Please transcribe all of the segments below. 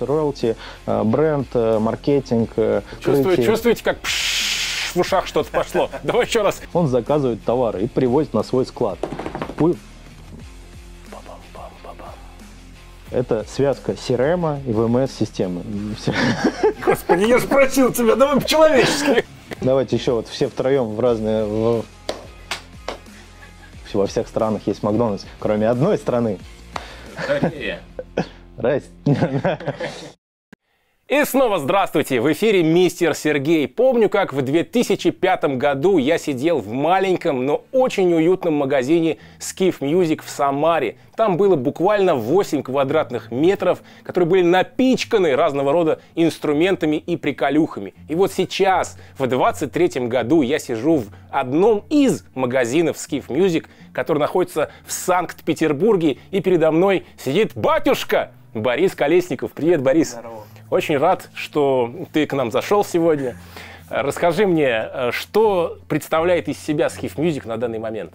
Роялти, э, бренд, э, маркетинг, Чувствуете, чувствуете, как в ушах что-то пошло? Давай еще раз. Он заказывает товары и привозит на свой склад. Это связка CRM и VMS-системы. Господи, я же просил тебя, давай по-человечески. Давайте еще вот все втроем в разные... В... Во всех странах есть Макдональдс, кроме одной страны. Корея. Россия. И снова здравствуйте! В эфире мистер Сергей. Помню, как в 2005 году я сидел в маленьком, но очень уютном магазине Skiff Music в Самаре. Там было буквально 8 квадратных метров, которые были напичканы разного рода инструментами и приколюхами. И вот сейчас, в 23 году, я сижу в одном из магазинов Skiff Music, который находится в Санкт-Петербурге, и передо мной сидит батюшка Борис Колесников. Привет, Борис. Здорово. Очень рад, что ты к нам зашел сегодня. Расскажи мне, что представляет из себя Skiff Music на данный момент?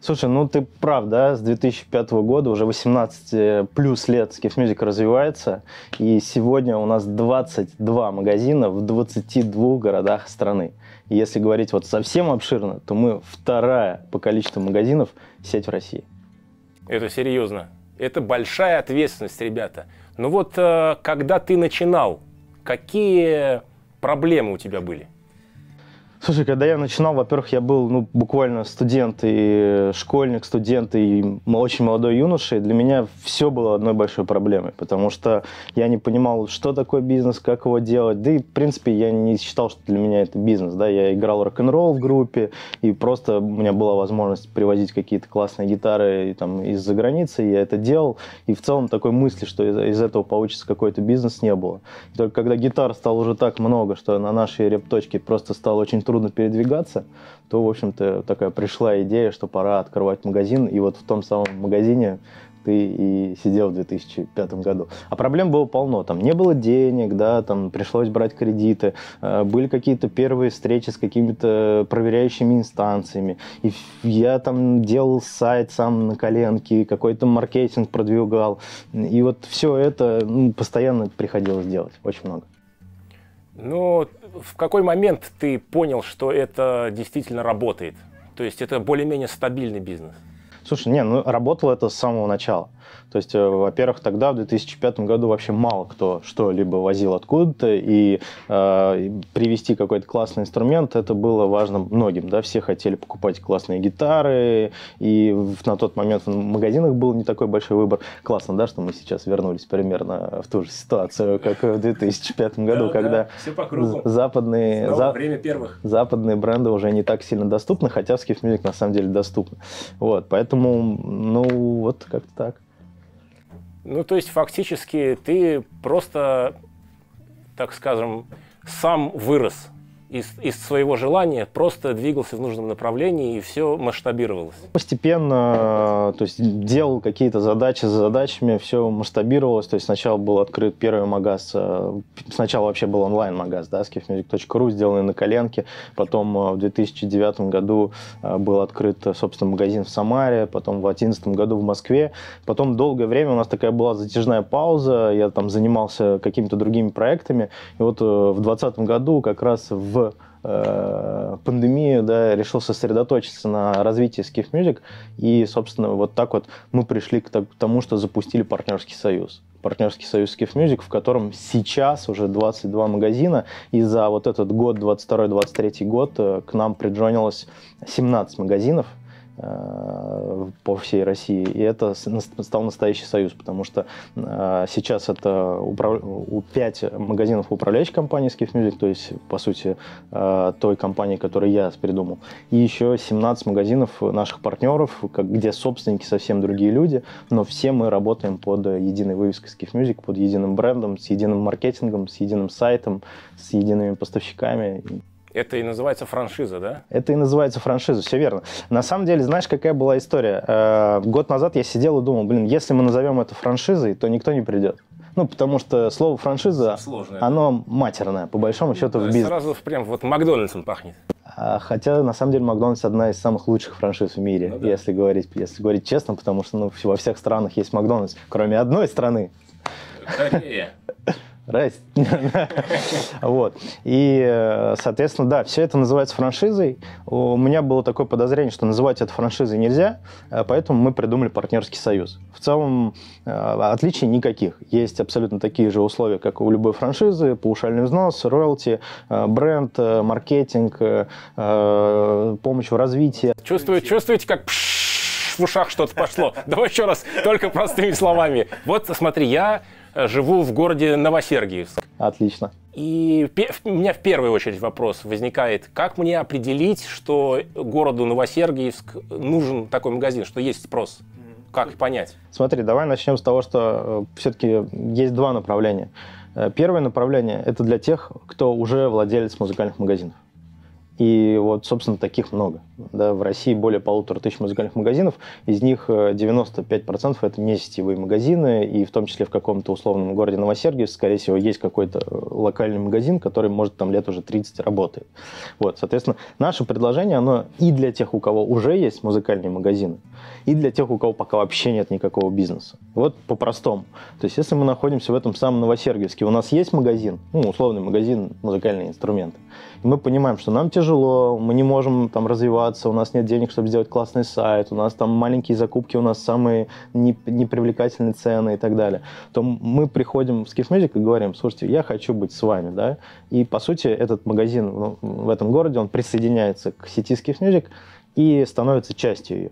Слушай, ну ты прав, да, с 2005 года уже 18 плюс лет Skiff Music развивается, и сегодня у нас 22 магазина в 22 городах страны. И если говорить вот совсем обширно, то мы вторая по количеству магазинов сеть в России. Это серьезно. Это большая ответственность, ребята. Ну вот, э, когда ты начинал, какие проблемы у тебя были? Слушай, когда я начинал, во-первых, я был ну, буквально студент и школьник, студент и очень молодой юноша, и для меня все было одной большой проблемой, потому что я не понимал, что такое бизнес, как его делать, да и, в принципе, я не считал, что для меня это бизнес, да, я играл рок-н-ролл в группе, и просто у меня была возможность привозить какие-то классные гитары там, из-за границы, я это делал, и в целом такой мысли, что из, из этого получится какой-то бизнес, не было. И только когда гитар стало уже так много, что на нашей репточке просто стало очень трудно передвигаться, то, в общем-то, такая пришла идея, что пора открывать магазин. И вот в том самом магазине ты и сидел в 2005 году. А проблем было полно. Там не было денег, да, там пришлось брать кредиты, э, были какие-то первые встречи с какими-то проверяющими инстанциями. И я там делал сайт сам на коленке, какой-то маркетинг продвигал. И вот все это ну, постоянно приходилось делать. Очень много. Ну, в какой момент ты понял, что это действительно работает? То есть это более-менее стабильный бизнес? Слушай, не, ну работало это с самого начала. То есть, э, во-первых, тогда, в 2005 году, вообще мало кто что-либо возил откуда-то, и э, привести какой-то классный инструмент, это было важно многим, да, все хотели покупать классные гитары, и на тот момент в магазинах был не такой большой выбор. Классно, да, что мы сейчас вернулись примерно в ту же ситуацию, как в 2005 году, да, когда да, западные, за... время первых. западные бренды уже не так сильно доступны, хотя в Skiff Music на самом деле доступны. Вот, поэтому, ну, вот как-то так. Ну, то есть фактически ты просто, так скажем, сам вырос из, из своего желания просто двигался в нужном направлении и все масштабировалось? Постепенно, то есть делал какие-то задачи за задачами, все масштабировалось. То есть сначала был открыт первый магаз, э, сначала вообще был онлайн-магаз, да, skiffmusic.ru, сделанный на коленке. Потом э, в 2009 году э, был открыт, собственно, магазин в Самаре, потом в 2011 году в Москве. Потом долгое время у нас такая была затяжная пауза, я там занимался какими-то другими проектами. И вот в 2020 году как раз в э, пандемию да, решил сосредоточиться на развитии Skiff Music. И, собственно, вот так вот мы пришли к тому, что запустили партнерский союз. Партнерский союз Skiff Music, в котором сейчас уже 22 магазина. И за вот этот год, 22-23 год, э, к нам приджонилось 17 магазинов – по всей России. И это стал настоящий союз, потому что э, сейчас это управ... 5 магазинов управляющей компании Skiff Music, то есть, по сути, э, той компании, которую я придумал. И еще 17 магазинов наших партнеров, где собственники совсем другие люди, но все мы работаем под единой вывеской Skiff Music, под единым брендом, с единым маркетингом, с единым сайтом, с едиными поставщиками. Это и называется франшиза, да? Это и называется франшиза, все верно. На самом деле, знаешь, какая была история? Э, год назад я сидел и думал, блин, если мы назовем это франшизой, то никто не придет. Ну, потому что слово франшиза, Сложное, оно матерное, по большому счету, да, в бизнесе. Сразу прям вот Макдональдсом пахнет. А, хотя, на самом деле, Макдональдс одна из самых лучших франшиз в мире, ну, да. если, говорить, если говорить честно, потому что ну, во всех странах есть Макдональдс, кроме одной страны. Корея. Райс. вот. И, э, соответственно, да, все это называется франшизой. У меня было такое подозрение, что называть это франшизой нельзя, э, поэтому мы придумали партнерский союз. В целом э, отличий никаких. Есть абсолютно такие же условия, как у любой франшизы, паушальный взнос, роялти, бренд, маркетинг, помощь в развитии. Чувствуете, чувствуете, как в ушах что-то пошло. Давай еще раз, только простыми словами. Вот смотри, я живу в городе Новосергиевск. Отлично. И у меня в первую очередь вопрос возникает, как мне определить, что городу Новосергиевск нужен такой магазин, что есть спрос? Как понять? Смотри, давай начнем с того, что э, все-таки есть два направления. Э, первое направление – это для тех, кто уже владелец музыкальных магазинов. И вот, собственно, таких много. Да, в России более полутора тысяч музыкальных магазинов, из них 95% э, это не сетевые магазины, и в том числе в каком-то условном городе Новосергиевск, скорее всего, есть какой-то э, локальный магазин, который, может, там лет уже 30 работает. Вот, соответственно, наше предложение, оно и для тех, у кого уже есть музыкальные магазины, и для тех, у кого пока вообще нет никакого бизнеса. Вот по-простому. То есть, если мы находимся в этом самом Новосергиевске, у нас есть магазин, ну, условный магазин музыкальные инструменты, мы понимаем, что нам тяжело, мы не можем там развиваться, у нас нет денег, чтобы сделать классный сайт, у нас там маленькие закупки, у нас самые непривлекательные цены и так далее, то мы приходим в Skiff Music и говорим, слушайте, я хочу быть с вами, да, и по сути этот магазин в этом городе, он присоединяется к сети Skiff Music и становится частью ее.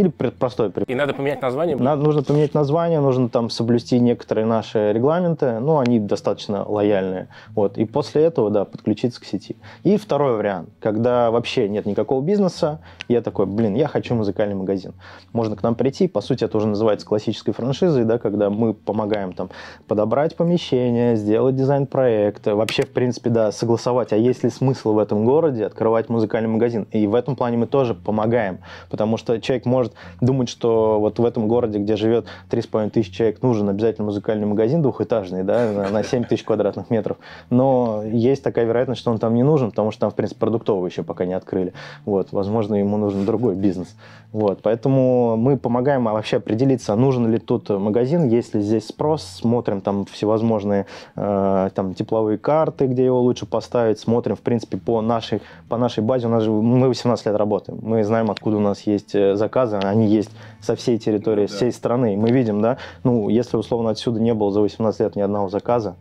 Или простой И надо поменять название? Надо, нужно поменять название, нужно там соблюсти некоторые наши регламенты, ну, они достаточно лояльные. Вот. И после этого, да, подключиться к сети. И второй вариант, когда вообще нет никакого бизнеса, я такой, блин, я хочу музыкальный магазин. Можно к нам прийти, по сути, это уже называется классической франшизой, да, когда мы помогаем там подобрать помещение, сделать дизайн-проект, вообще, в принципе, да, согласовать, а есть ли смысл в этом городе открывать музыкальный магазин. И в этом плане мы тоже помогаем, потому что человек может может думать, что вот в этом городе, где живет 3,5 тысячи человек, нужен обязательно музыкальный магазин двухэтажный, да, на 7 тысяч квадратных метров. Но есть такая вероятность, что он там не нужен, потому что там, в принципе, продуктовый еще пока не открыли. Вот, возможно, ему нужен другой бизнес. Вот, поэтому мы помогаем вообще определиться, нужен ли тут магазин, есть ли здесь спрос, смотрим там всевозможные э, там тепловые карты, где его лучше поставить, смотрим, в принципе, по нашей, по нашей базе, у нас же, мы 18 лет работаем, мы знаем, откуда у нас есть э, заказы, они есть со всей территории, да. всей страны, мы видим, да, ну, если условно отсюда не было за 18 лет ни одного заказа,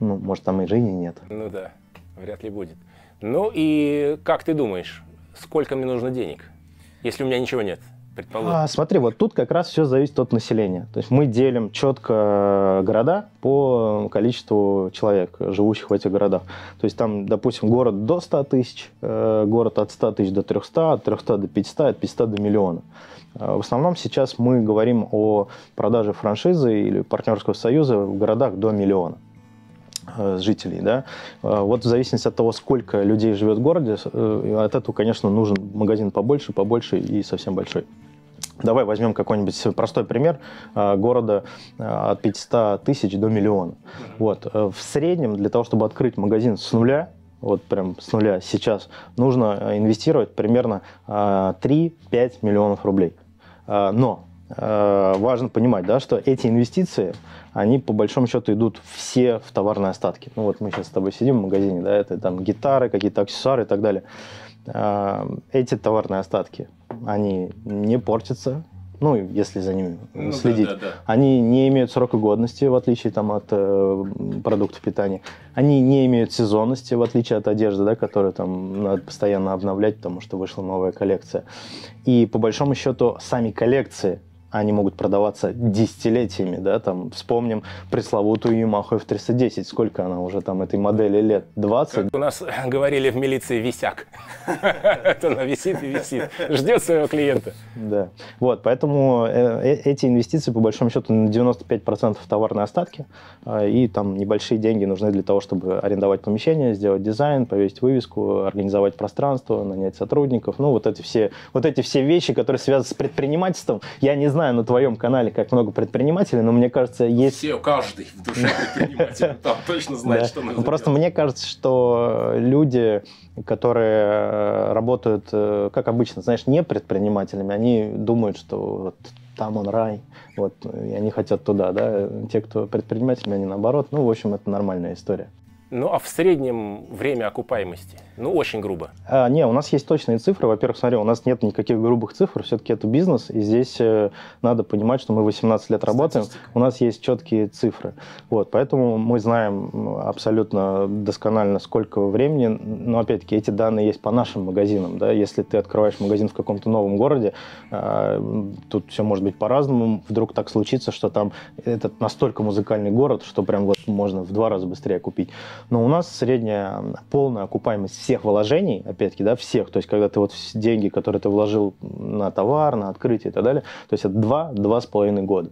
ну, может, там и жизни нет. Ну да, вряд ли будет. Ну и как ты думаешь, сколько мне нужно денег? если у меня ничего нет? Предположим. А, смотри, вот тут как раз все зависит от населения. То есть мы делим четко города по количеству человек, живущих в этих городах. То есть там, допустим, город до 100 тысяч, э, город от 100 тысяч до 300, от 300 до 500, от 500 до миллиона. Э, в основном сейчас мы говорим о продаже франшизы или партнерского союза в городах до миллиона. Э, жителей, да, э, вот в зависимости от того, сколько людей живет в городе, э, от этого, конечно, нужен магазин побольше, побольше и совсем большой. Давай возьмем какой-нибудь простой пример города от 500 тысяч до миллиона. Вот. В среднем для того, чтобы открыть магазин с нуля, вот прям с нуля сейчас, нужно инвестировать примерно 3-5 миллионов рублей. Но важно понимать, да, что эти инвестиции – они по большому счету идут все в товарные остатки. Ну вот мы сейчас с тобой сидим в магазине, да, это там гитары, какие-то аксессуары и так далее. А, эти товарные остатки, они не портятся, ну, если за ними ну, следить. Да, да, да. Они не имеют срока годности, в отличие там, от э, продуктов питания. Они не имеют сезонности, в отличие от одежды, да, которую там надо постоянно обновлять, потому что вышла новая коллекция. И по большому счету сами коллекции они могут продаваться десятилетиями, да, там, вспомним пресловутую Yamaha F310, сколько она уже там этой модели лет, 20? Как у нас говорили в милиции, висяк. Она висит и висит, ждет своего клиента. Да, вот, поэтому э, э, эти инвестиции, по большому счету, на 95% товарные остатки, а, и там небольшие деньги нужны для того, чтобы арендовать помещение, сделать дизайн, повесить вывеску, организовать пространство, нанять сотрудников, ну, вот эти все, вот эти все вещи, которые связаны с предпринимательством, я не знаю, знаю на твоем канале, как много предпринимателей, но мне кажется, есть... Все, каждый в душе предприниматель, там точно знает, что нужно Просто мне кажется, что люди, которые э, работают, э, как обычно, знаешь, не предпринимателями, они думают, что там он рай, вот, и они хотят туда, да, те, кто предприниматели, они наоборот, ну, в общем, это нормальная история. Ну, а в среднем время окупаемости? Ну, очень грубо. А, не, у нас есть точные цифры. Во-первых, смотри, у нас нет никаких грубых цифр. Все-таки это бизнес, и здесь э, надо понимать, что мы 18 лет работаем. Статистика. У нас есть четкие цифры. Вот, поэтому мы знаем абсолютно досконально, сколько времени. Но, опять-таки, эти данные есть по нашим магазинам. Да? Если ты открываешь магазин в каком-то новом городе, э, тут все может быть по-разному. Вдруг так случится, что там этот настолько музыкальный город, что прям вот можно в два раза быстрее купить. Но у нас средняя полная окупаемость всех вложений, опять-таки, да, всех, то есть когда ты вот деньги, которые ты вложил на товар, на открытие и так далее, то есть это два-два с половиной года.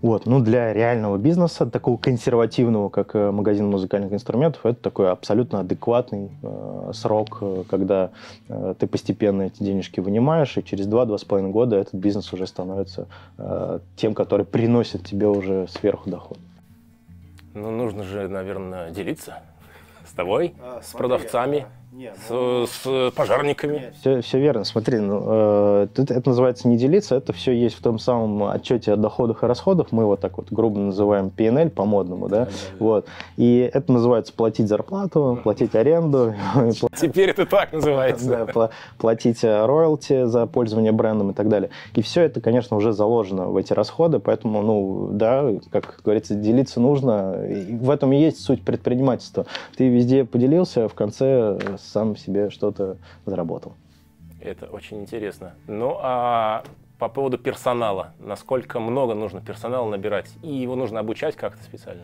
Вот. Ну, для реального бизнеса, такого консервативного, как э, магазин музыкальных инструментов, это такой абсолютно адекватный э, срок, э, когда э, ты постепенно эти денежки вынимаешь, и через 2-2,5 года этот бизнес уже становится э, тем, который приносит тебе уже сверху доход. Ну, нужно же, наверное, делиться с тобой, а, с смотри, продавцами. А нет, ну, с, с пожарниками. Нет, все, все верно. Смотри, ну, э, это, это называется не делиться, это все есть в том самом отчете о доходах и расходах. Мы его так вот грубо называем PNL по-модному, да? да, да, да. Вот. И это называется платить зарплату, платить аренду. Теперь это так называется. Да, платить э, роялти за пользование брендом и так далее. И все это, конечно, уже заложено в эти расходы, поэтому, ну, да, как говорится, делиться нужно. И в этом и есть суть предпринимательства. Ты везде поделился, в конце сам себе что-то заработал. Это очень интересно. Ну а по поводу персонала. Насколько много нужно персонала набирать? И его нужно обучать как-то специально?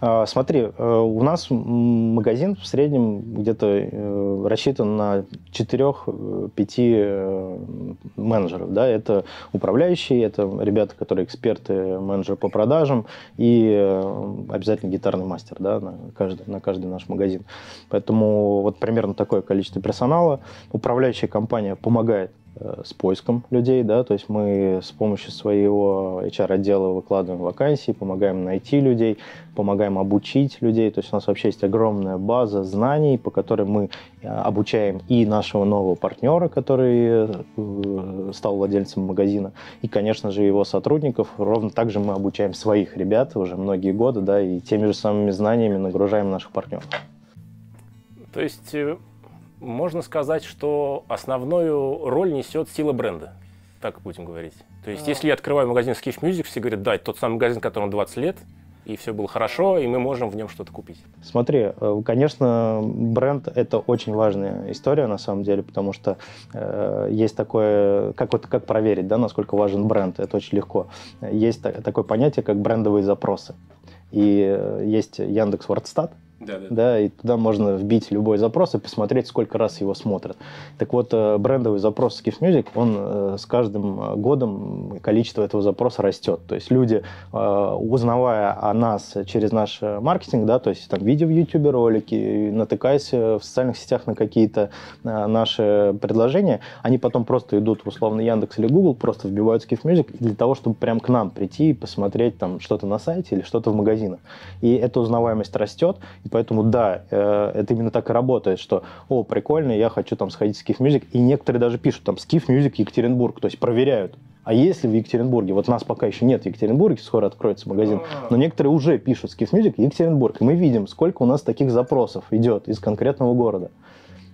А, смотри, э, у нас магазин в среднем где-то э, рассчитан на 4-5 э, менеджеров. Да? Это управляющие, это ребята, которые эксперты, менеджеры по продажам и обязательно гитарный мастер да, на, каждый, на каждый наш магазин. Поэтому вот примерно такое количество персонала. Управляющая компания помогает с поиском людей, да, то есть мы с помощью своего HR-отдела выкладываем вакансии, помогаем найти людей, помогаем обучить людей, то есть у нас вообще есть огромная база знаний, по которой мы э, обучаем и нашего нового партнера, который э, стал владельцем магазина, и, конечно же, его сотрудников, ровно так же мы обучаем своих ребят уже многие годы, да, и теми же самыми знаниями нагружаем наших партнеров. То есть можно сказать, что основную роль несет сила бренда. Так будем говорить. То есть, а. если я открываю магазин Skiff Music, все говорят, да, это тот самый магазин, которому 20 лет, и все было хорошо, и мы можем в нем что-то купить. Смотри, э, конечно, бренд — это очень важная история, на самом деле, потому что э, есть такое, как, вот, как проверить, да, насколько важен бренд, это очень легко. Есть такое понятие, как брендовые запросы. И э, есть Яндекс Вордстат, да, и туда можно вбить любой запрос и посмотреть, сколько раз его смотрят. Так вот, э, брендовый запрос Skiff Music, он э, с каждым э, годом количество этого запроса растет. То есть люди, узнавая о нас через наш маркетинг, да, то есть там видя в YouTube ролики, натыкаясь в социальных сетях на какие-то наши предложения, они потом просто идут в условно Яндекс или Google, просто вбивают Skiff Music для того, чтобы прям к нам прийти и посмотреть там что-то на сайте или что-то в магазинах. И эта узнаваемость растет, и Поэтому да, э, это именно так и работает, что, о, прикольно, я хочу там сходить в Skiff Music, и некоторые даже пишут там Skiff Music Екатеринбург, то есть проверяют. А если в Екатеринбурге, вот нас пока еще нет в Екатеринбурге, скоро откроется магазин, но некоторые уже пишут Skiff Music Екатеринбург, и мы видим, сколько у нас таких запросов идет из конкретного города.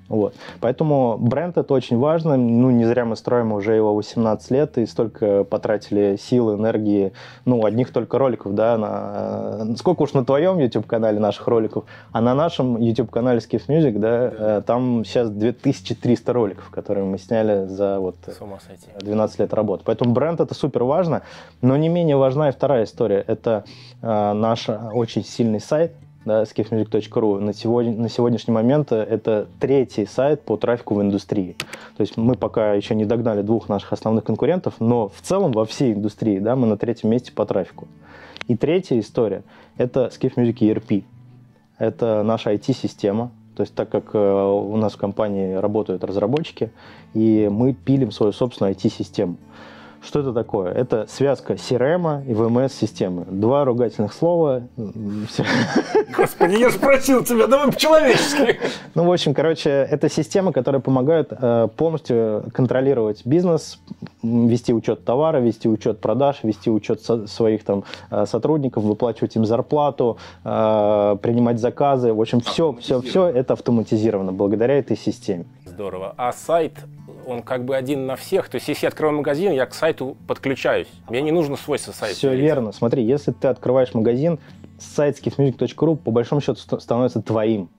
Вот. Поэтому бренд это очень важно. Ну, не зря мы строим уже его 18 лет и столько потратили сил, энергии, ну, одних только роликов, да, на... Сколько уж на твоем YouTube-канале наших роликов, а на нашем YouTube-канале Skiff Music, да, да, там сейчас 2300 роликов, которые мы сняли за вот 12 лет работы. Поэтому бренд это супер важно, но не менее важна и вторая история. Это э, наш очень сильный сайт, да, skiffmusic.ru, на, сегодня, на сегодняшний момент это третий сайт по трафику в индустрии. То есть мы пока еще не догнали двух наших основных конкурентов, но в целом во всей индустрии да, мы на третьем месте по трафику. И третья история – это Skiff Music ERP. Это наша IT-система, то есть так как э, у нас в компании работают разработчики, и мы пилим свою собственную IT-систему. Что это такое? Это связка CRM и VMS-системы. Два ругательных слова. Господи, я же просил тебя, давай по-человечески. Ну, в общем, короче, это система, которая помогает э, полностью контролировать бизнес, вести учет товара, вести учет продаж, вести учет своих там э, сотрудников, выплачивать им зарплату, э, принимать заказы. В общем, все, все, все это автоматизировано благодаря этой системе. Здорово. А сайт он как бы один на всех. То есть, если я открываю магазин, я к сайту подключаюсь. Мне не нужно свой сайт. Все верно. Смотри, если ты открываешь магазин, сайт skiffmusic.ru по большому счету становится твоим.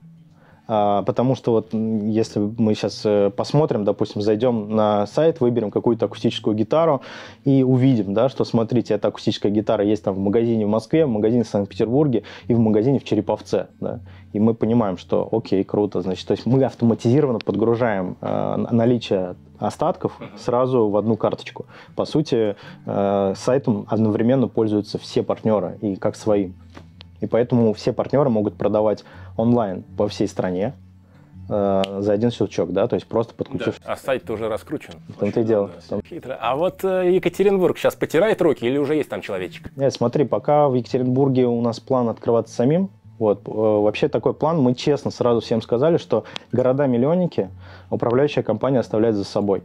А, потому что вот если мы сейчас э, посмотрим, допустим, зайдем на сайт, выберем какую-то акустическую гитару и увидим, да, что, смотрите, эта акустическая гитара есть там в магазине в Москве, в магазине в Санкт-Петербурге и в магазине в Череповце, да, и мы понимаем, что окей, круто, значит, то есть мы автоматизированно подгружаем э, наличие остатков сразу в одну карточку. По сути, э, сайтом одновременно пользуются все партнеры и как своим. И поэтому все партнеры могут продавать онлайн по всей стране э, за один щелчок, да, то есть просто подключив. Да. А сайт уже раскручен. В том-то и дело. Да, Хитро. А вот э, Екатеринбург сейчас потирает руки или уже есть там человечек? Нет, смотри, пока в Екатеринбурге у нас план открываться самим, вот. Э, вообще такой план, мы честно сразу всем сказали, что города-миллионники управляющая компания оставляет за собой.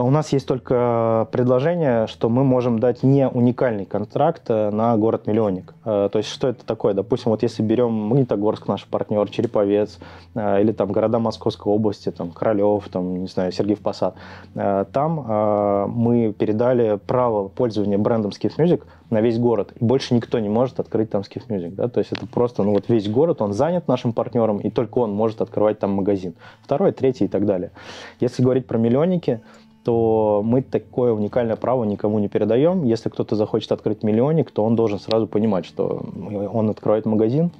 У нас есть только предложение, что мы можем дать не уникальный контракт э, на город-миллионник. Э, то есть что это такое? Допустим, вот если берем Магнитогорск, наш партнер, Череповец, э, или там города Московской области, там Королев, там, не знаю, Сергеев Посад, там мы передали право пользования брендом Skiff Music на весь город. И больше никто не может открыть там Skiff Music. Да? То есть это просто, ну вот весь город, он занят нашим партнером, и только он может открывать там магазин. Второй, третий и так далее. Если говорить про миллионники, то мы такое уникальное право никому не передаем. Если кто-то захочет открыть миллионник, то он должен сразу понимать, что он откроет магазин,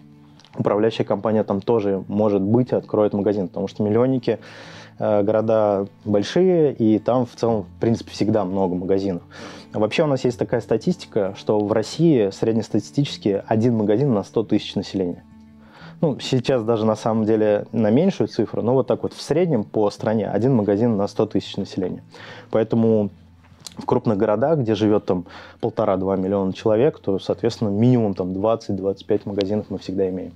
управляющая компания там тоже может быть откроет магазин, потому что миллионники э, города большие, и там в целом, в принципе, всегда много магазинов. Вообще у нас есть такая статистика, что в России среднестатистически один магазин на 100 тысяч населения ну, сейчас даже на самом деле на меньшую цифру, но вот так вот в среднем по стране один магазин на 100 тысяч населения. Поэтому в крупных городах, где живет там полтора-два миллиона человек, то, соответственно, минимум там 20-25 магазинов мы всегда имеем.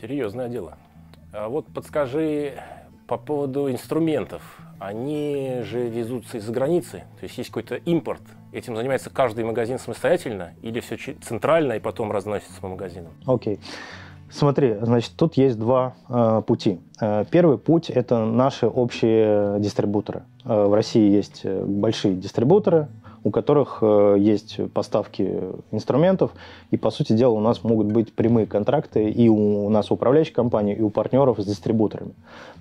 Серьезное дело. А вот подскажи по поводу инструментов. Они же везутся из-за границы, то есть есть какой-то импорт. Этим занимается каждый магазин самостоятельно или все центрально и потом разносится по магазинам? Окей. Okay. Смотри, значит, тут есть два э, пути. Э, первый путь – это наши общие дистрибуторы. Э, в России есть э, большие дистрибуторы, у которых есть поставки инструментов, и, по сути дела, у нас могут быть прямые контракты и у, нас управляющей компании, и у партнеров с дистрибуторами.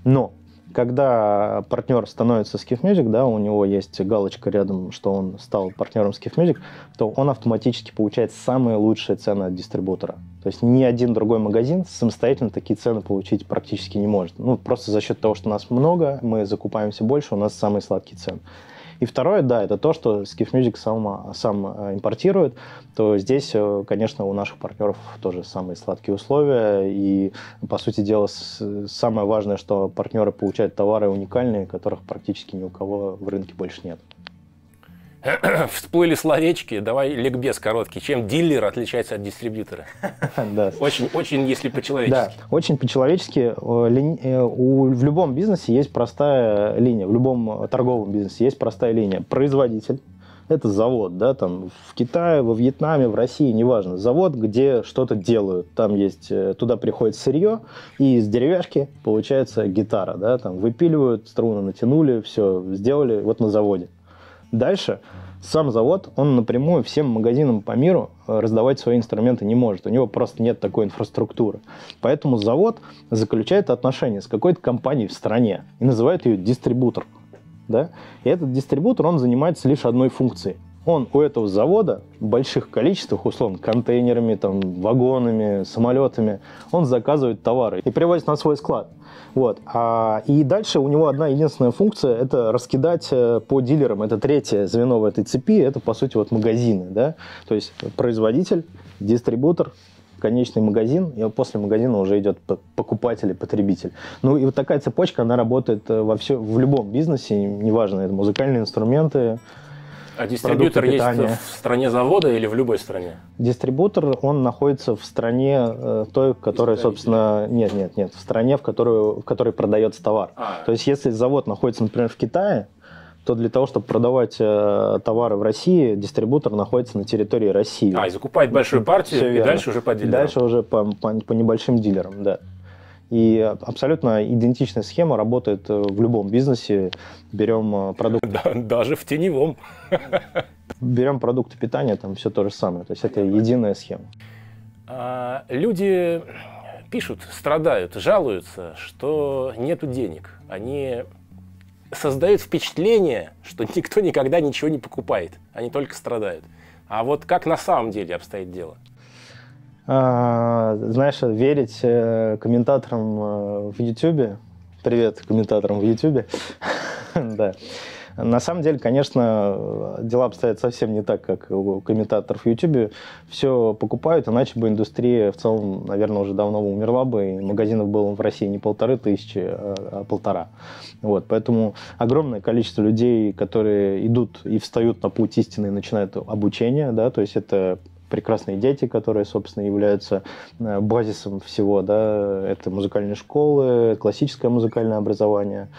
Но когда партнер становится Skiff Music, да, у него есть галочка рядом, что он стал партнером Skiff Music, то он автоматически получает самые лучшие цены от дистрибутора. То есть ни один другой магазин самостоятельно такие цены получить практически не может. Ну, просто за счет того, что нас много, мы закупаемся больше, у нас самые сладкие цены. И второе, да, это то, что Skiff Music сам, сам э, импортирует, то здесь, э, конечно, у наших партнеров тоже самые сладкие условия. И, по сути дела, самое важное, что партнеры получают товары уникальные, которых практически ни у кого в рынке больше нет. Всплыли словечки, давай ликбез короткий. Чем дилер отличается от дистрибьютора? Да. Очень, очень, если по-человечески. Да, очень по-человечески. Э, э, в любом бизнесе есть простая линия, в любом торговом бизнесе есть простая линия. Производитель, это завод, да, там в Китае, во Вьетнаме, в России, неважно. Завод, где что-то делают. Там есть, э, туда приходит сырье, и из деревяшки получается гитара, да, там выпиливают, струны натянули, все, сделали вот на заводе. Дальше сам завод, он напрямую всем магазинам по миру э, раздавать свои инструменты не может. У него просто нет такой инфраструктуры. Поэтому завод заключает отношения с какой-то компанией в стране и называет ее дистрибутор. Да? И этот дистрибутор, он занимается лишь одной функцией. Он у этого завода в больших количествах, условно, контейнерами, там, вагонами, самолетами, он заказывает товары и привозит на свой склад. Вот. А, и дальше у него одна единственная функция – это раскидать э, по дилерам. Это третье звено в этой цепи, это, по сути, вот магазины. Да? То есть производитель, дистрибутор, конечный магазин, и после магазина уже идет покупатель и потребитель. Ну и вот такая цепочка, она работает э, во все, в любом бизнесе, неважно, это музыкальные инструменты, а дистрибьютор есть в стране завода или в любой стране? Дистрибутор, он находится в стране э, той, которая, собственно... Нет, нет, нет. В стране, в, которую, в которой продается товар. А. То есть, если завод находится, например, в Китае, то для того, чтобы продавать э, товары в России, дистрибутор находится на территории России. А, и закупает большую партию, Все и верно. дальше уже по дилерам. Дальше уже по, по, по небольшим дилерам, да. И абсолютно идентичная схема работает э, в любом бизнесе. Берем э, продукт... Даже в теневом. Берем продукты питания, там все то же самое. То есть это единая схема. А, люди пишут, страдают, жалуются, что нету денег. Они создают впечатление, что никто никогда ничего не покупает. Они только страдают. А вот как на самом деле обстоит дело? А, знаешь, верить э, комментаторам э, в YouTube, привет комментаторам в YouTube, да, на самом деле, конечно, дела обстоят совсем не так, как у комментаторов в YouTube. Все покупают, иначе бы индустрия в целом, наверное, уже давно умерла бы, и магазинов было в России не полторы тысячи, а, а полтора. Вот, поэтому огромное количество людей, которые идут и встают на путь истины и начинают обучение, да, то есть это прекрасные дети, которые, собственно, являются э, базисом всего, да, это музыкальные школы, классическое музыкальное образование,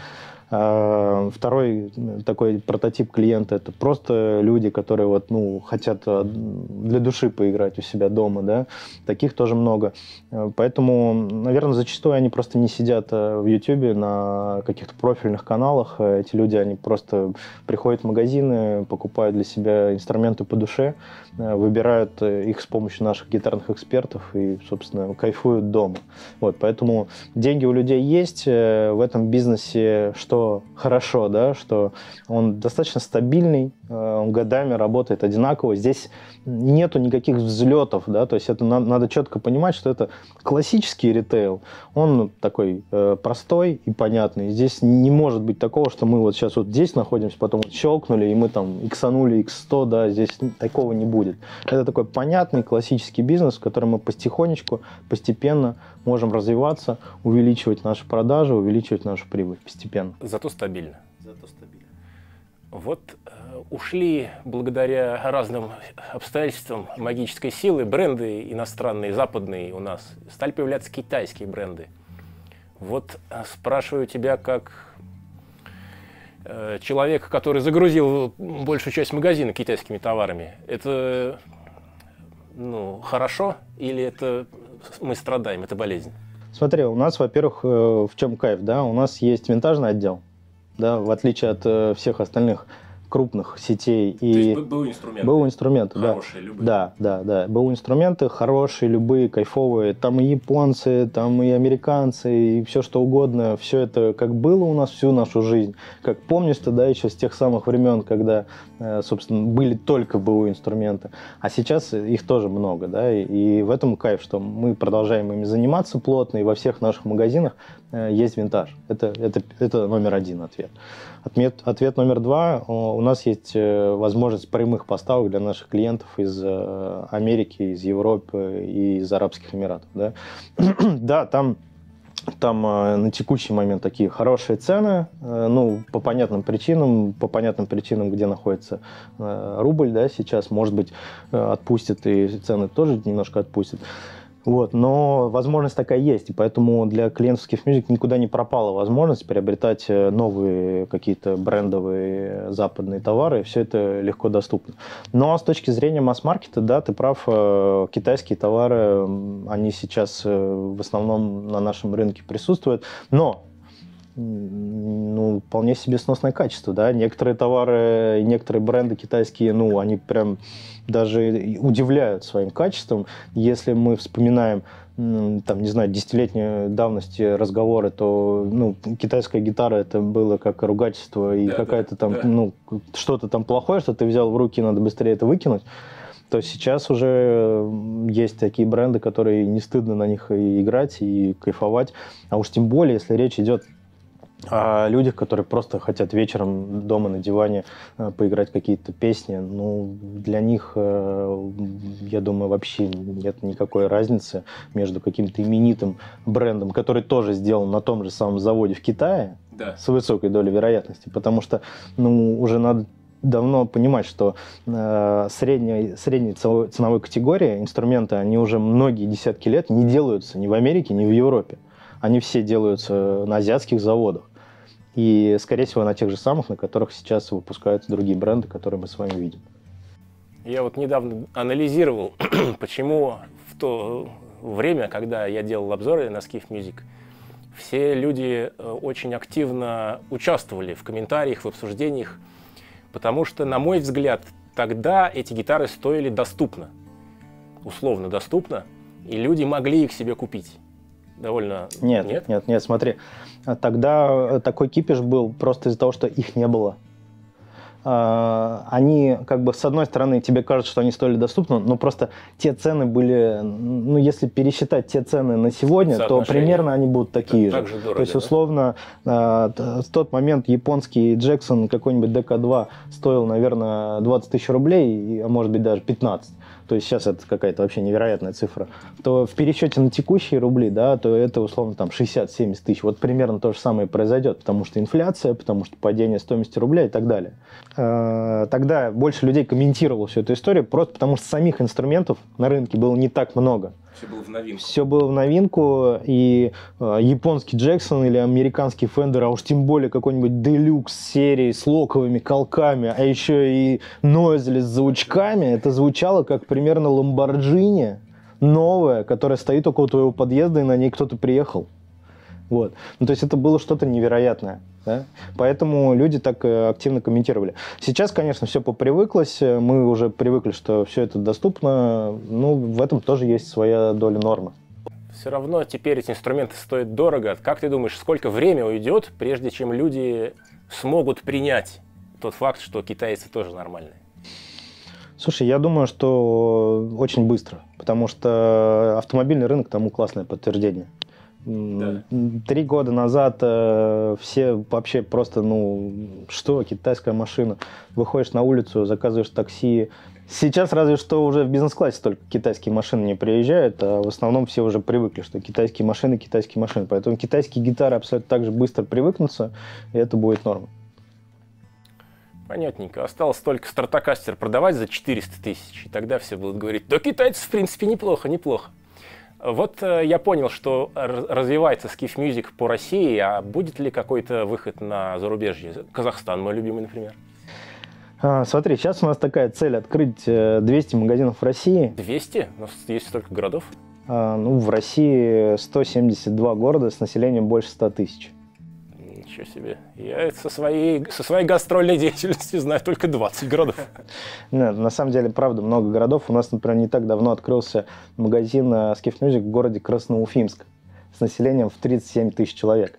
второй такой прототип клиента это просто люди, которые вот, ну, хотят а, для души поиграть у себя дома, да, таких тоже много. А, поэтому, наверное, зачастую они просто не сидят в YouTube на каких-то профильных каналах. Эти люди, они просто приходят в магазины, покупают для себя инструменты по душе, выбирают их с помощью наших гитарных экспертов и, собственно, кайфуют дома. Вот, поэтому деньги у людей есть, э, в этом бизнесе что что хорошо, да, что он достаточно стабильный, э, он годами работает одинаково. Здесь нету никаких взлетов, да, то есть это надо, надо четко понимать, что это классический ритейл, он такой э, простой и понятный. Здесь не может быть такого, что мы вот сейчас вот здесь находимся, потом вот щелкнули, и мы там иксанули x100, да, здесь такого не будет. Это такой понятный классический бизнес, в котором мы потихонечку, постепенно можем развиваться, увеличивать наши продажи, увеличивать нашу прибыль постепенно. Зато стабильно. Зато стабильно. Вот э, ушли благодаря разным обстоятельствам магической силы бренды иностранные, западные у нас. Стали появляться китайские бренды. Вот э, спрашиваю тебя как э, человек, который загрузил большую часть магазина китайскими товарами. Это ну, хорошо или это мы страдаем, это болезнь? Смотри, у нас, во-первых, э, в чем кайф, да, у нас есть винтажный отдел, да, в отличие от э, всех остальных крупных сетей. И То есть был инструменты? Был инструменты, хорошие, да. любые? Да, да, да. Был инструменты хорошие, любые, кайфовые. Там и японцы, там и американцы, и все что угодно. Все это как было у нас всю нашу жизнь. Как помнишь ты, да, еще с тех самых времен, когда, э, собственно, были только БУ инструменты. А сейчас их тоже много, да. И, и в этом кайф, что мы продолжаем ими заниматься плотно, и во всех наших магазинах э, есть винтаж. Это, это, это номер один ответ. Ответ, ответ номер два. У нас есть э, возможность прямых поставок для наших клиентов из э, Америки, из Европы и из Арабских Эмиратов. Да, да там там э, на текущий момент такие хорошие цены, ну, по понятным причинам, по понятным причинам, где находится рубль, да, сейчас, может быть, отпустит и цены тоже немножко отпустят. Вот, но возможность такая есть, и поэтому для клиентов Skiff Music никуда не пропала возможность приобретать э, новые какие-то брендовые западные товары, все это легко доступно. Но с точки зрения масс-маркета, да, ты прав, э, китайские товары, они сейчас э, в основном на нашем рынке присутствуют, но ну, вполне себе сносное качество, да. Некоторые товары, некоторые бренды китайские, ну, они прям даже удивляют своим качеством. Если мы вспоминаем там, не знаю, десятилетней давности разговоры, то, ну, китайская гитара это было как ругательство и да, какая-то там, да. ну, что-то там плохое, что ты взял в руки, надо быстрее это выкинуть то сейчас уже есть такие бренды, которые не стыдно на них и играть, и кайфовать. А уж тем более, если речь идет о людях, которые просто хотят вечером дома на диване э, поиграть какие-то песни. Ну, для них, э, я думаю, вообще нет никакой разницы между каким-то именитым брендом, который тоже сделан на том же самом заводе в Китае, да. с высокой долей вероятности, потому что ну, уже надо давно понимать, что э, средней, средней ценовой категории инструменты, они уже многие десятки лет не делаются ни в Америке, ни в Европе. Они все делаются на азиатских заводах. И, скорее всего, на тех же самых, на которых сейчас выпускаются другие бренды, которые мы с вами видим. Я вот недавно анализировал, почему в то время, когда я делал обзоры на Skiff Music, все люди э, очень активно участвовали в комментариях, в обсуждениях, потому что, на мой взгляд, тогда эти гитары стоили доступно, условно доступно, и люди могли их себе купить довольно... Нет, нет, нет, нет, смотри. Тогда такой кипиш был просто из-за того, что их не было. А, они, как бы, с одной стороны, тебе кажется, что они стоили доступно, но просто те цены были, ну, если пересчитать те цены на сегодня, то примерно они будут такие же. же. Дорого, то есть, условно, да? в тот момент японский Джексон, какой-нибудь ДК-2, стоил, наверное, 20 тысяч рублей, а может быть даже 15 то есть сейчас это какая-то вообще невероятная цифра, то в пересчете на текущие рубли, да, то это условно там 60-70 тысяч. Вот примерно то же самое произойдет, потому что инфляция, потому что падение стоимости рубля и так далее. Э, тогда больше людей комментировало всю эту историю, просто потому что самих инструментов на рынке было не так много. Все было в новинку. Все было в новинку, и э, японский Джексон или американский Фендер, а уж тем более какой-нибудь делюкс серии с локовыми колками, а еще и нойзли с звучками, это звучало как примерно Ламборджини новая, которая стоит около твоего подъезда, и на ней кто-то приехал. Вот. Ну, то есть это было что-то невероятное. Да? Поэтому люди так э, активно комментировали. Сейчас, конечно, все попривыклось, мы уже привыкли, что все это доступно. Ну, в этом тоже есть своя доля нормы. Все равно теперь эти инструменты стоят дорого. Как ты думаешь, сколько времени уйдет, прежде чем люди смогут принять тот факт, что китайцы тоже нормальные? Слушай, я думаю, что очень быстро, потому что автомобильный рынок тому классное подтверждение. Да. Три года назад э, все вообще просто, ну, что, китайская машина. Выходишь на улицу, заказываешь такси. Сейчас разве что уже в бизнес-классе только китайские машины не приезжают, а в основном все уже привыкли, что китайские машины, китайские машины. Поэтому китайские гитары абсолютно так же быстро привыкнутся, и это будет норма. Понятненько. Осталось только стартакастер продавать за 400 тысяч, и тогда все будут говорить, да китайцы, в принципе, неплохо, неплохо. Вот э, я понял, что развивается скиф мюзик по России, а будет ли какой-то выход на зарубежье? Казахстан, мой любимый, например. А, смотри, сейчас у нас такая цель открыть 200 э, магазинов в России. 200? У нас есть столько городов? А, ну, в России 172 города с населением больше 100 тысяч. Ничего себе. Я со своей, со своей гастрольной деятельностью знаю только 20 городов. Нет, на самом деле, правда, много городов. У нас, например, не так давно открылся магазин Skiff Music в городе Красноуфимск с населением в 37 тысяч человек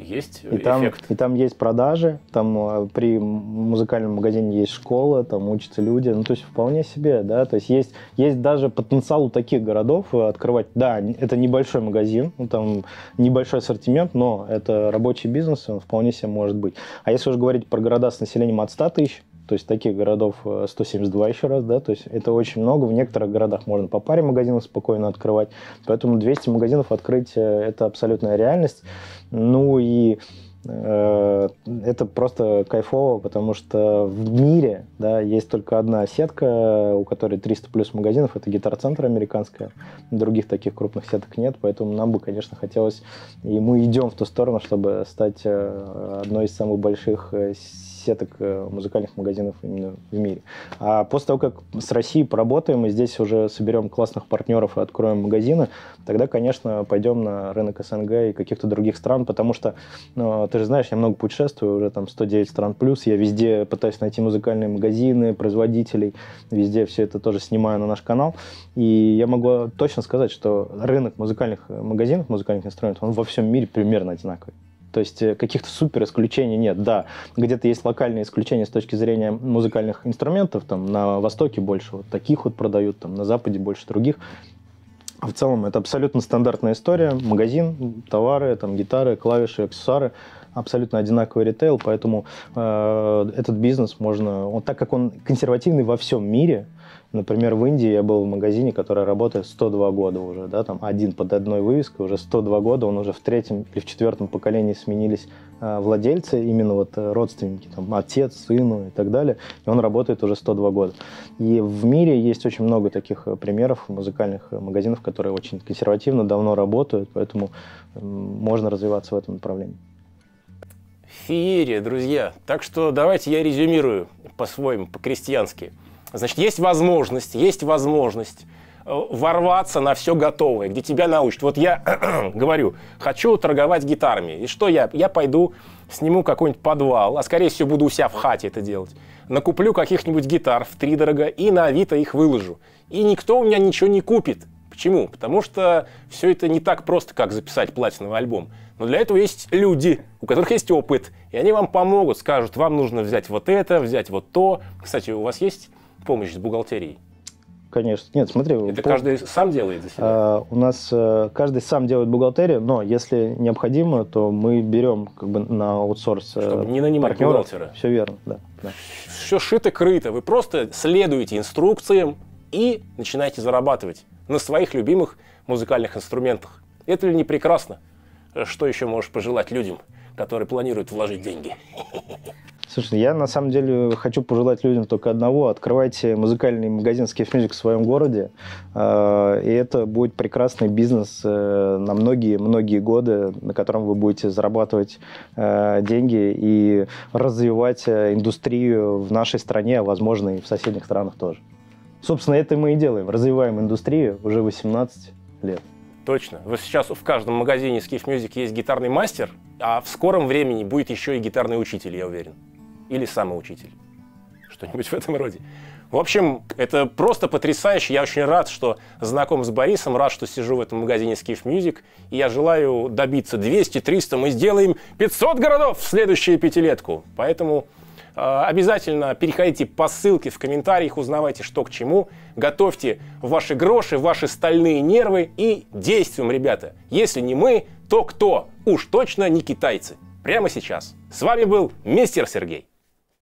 есть и там, эффект. И там есть продажи, там э, при музыкальном магазине есть школа, там учатся люди, ну то есть вполне себе, да, то есть есть, есть даже потенциал у таких городов э, открывать, да, это небольшой магазин, ну, там небольшой ассортимент, но это рабочий бизнес, он вполне себе может быть. А если уже говорить про города с населением от 100 тысяч, то есть таких городов 172 э, еще раз, да, то есть это очень много. В некоторых городах можно по паре магазинов спокойно открывать. Поэтому 200 магазинов открыть э, – это абсолютная реальность. Ну и это просто кайфово, потому что в мире да, есть только одна сетка, у которой 300 плюс магазинов, это гитар-центр американская, других таких крупных сеток нет, поэтому нам бы, конечно, хотелось, и мы идем в ту сторону, чтобы стать одной из самых больших сеток э, музыкальных магазинов именно в мире. А после того, как с Россией поработаем и здесь уже соберем классных партнеров и откроем магазины, тогда, конечно, пойдем на рынок СНГ и каких-то других стран, потому что, ну, ты же знаешь, я много путешествую, уже там 109 стран плюс, я везде пытаюсь найти музыкальные магазины, производителей, везде все это тоже снимаю на наш канал, и я могу точно сказать, что рынок музыкальных магазинов, музыкальных инструментов, он во всем мире примерно одинаковый. То есть э, каких-то супер исключений нет. Да, где-то есть локальные исключения с точки зрения музыкальных инструментов. Там на Востоке больше вот таких вот продают, там на Западе больше других. А в целом это абсолютно стандартная история. Магазин, товары, там гитары, клавиши, аксессуары. Абсолютно одинаковый ритейл, поэтому э, этот бизнес можно, он, так как он консервативный во всем мире, Например, в Индии я был в магазине, который работает 102 года уже, да, там один под одной вывеской, уже 102 года, он уже в третьем или в четвертом поколении сменились э, владельцы, именно вот э, родственники, там, отец, сыну и так далее, и он работает уже 102 года. И в мире есть очень много таких э, примеров музыкальных магазинов, которые очень консервативно, давно работают, поэтому можно развиваться в этом направлении. Феерия, друзья. Так что давайте я резюмирую по-своему, по-крестьянски. Значит, есть возможность, есть возможность э, ворваться на все готовое, где тебя научат. Вот я говорю, хочу торговать гитарами. И что я? Я пойду сниму какой-нибудь подвал, а скорее всего буду у себя в хате это делать. Накуплю каких-нибудь гитар в три дорого и на Авито их выложу. И никто у меня ничего не купит. Почему? Потому что все это не так просто, как записать платиновый альбом. Но для этого есть люди, у которых есть опыт, и они вам помогут, скажут, вам нужно взять вот это, взять вот то. Кстати, у вас есть помощь с бухгалтерией? Конечно. Нет, смотри. Это пол... каждый сам делает за себя? А, у нас а, каждый сам делает бухгалтерию, но если необходимо, то мы берем как бы на аутсорс э, Чтобы не нанимать партнеров. бухгалтера. Все верно, да, да. Все шито-крыто. Вы просто следуете инструкциям и начинаете зарабатывать на своих любимых музыкальных инструментах. Это ли не прекрасно? Что еще можешь пожелать людям, которые планируют вложить деньги? Слушай, я на самом деле хочу пожелать людям только одного. Открывайте музыкальный магазин Skiff Music в своем городе. Э, и это будет прекрасный бизнес э, на многие-многие годы, на котором вы будете зарабатывать э, деньги и развивать индустрию в нашей стране, а возможно и в соседних странах тоже. Собственно, это мы и делаем. Развиваем индустрию уже 18 лет. Точно. Вот сейчас в каждом магазине Skiff Music есть гитарный мастер, а в скором времени будет еще и гитарный учитель, я уверен или самоучитель. Что-нибудь в этом роде. В общем, это просто потрясающе. Я очень рад, что знаком с Борисом, рад, что сижу в этом магазине Skiff Music. И я желаю добиться 200-300, мы сделаем 500 городов в следующую пятилетку. Поэтому обязательно переходите по ссылке в комментариях, узнавайте, что к чему. Готовьте ваши гроши, ваши стальные нервы и действуем, ребята. Если не мы, то кто? Уж точно не китайцы. Прямо сейчас. С вами был мистер Сергей.